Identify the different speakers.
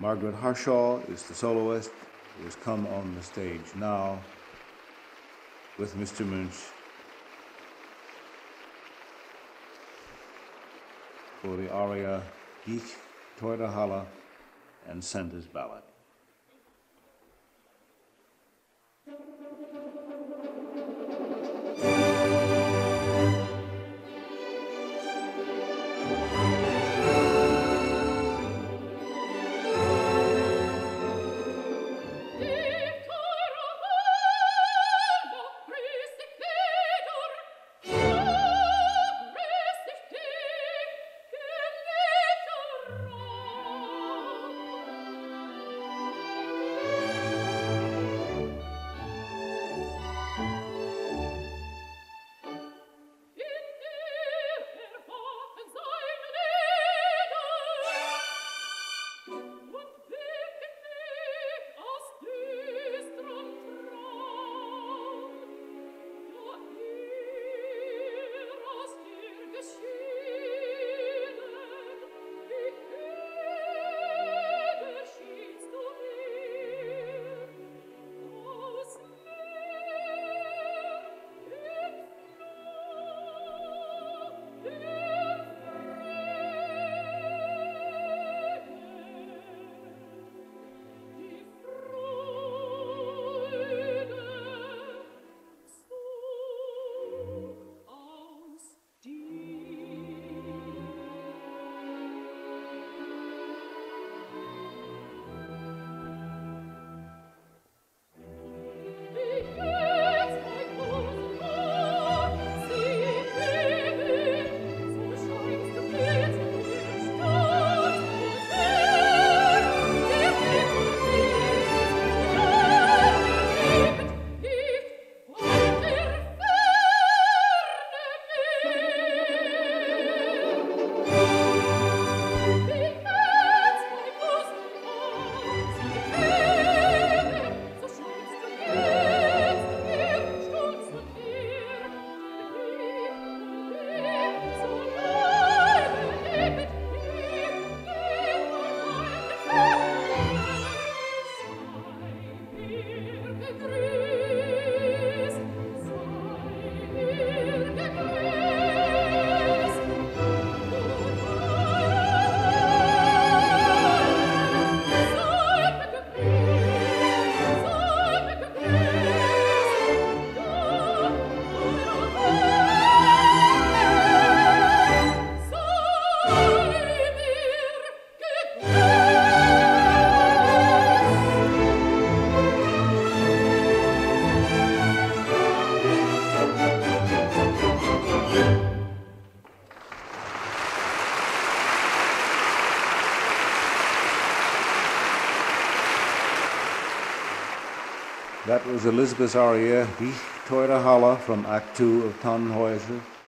Speaker 1: Margaret Harshaw is the soloist who has come on the stage now with Mr. Munch for the aria Dich Teure Halle and Senta's Ballad. That was Elizabeth's aria, Dich Teure Halle, from Act Two of Tannhäuser,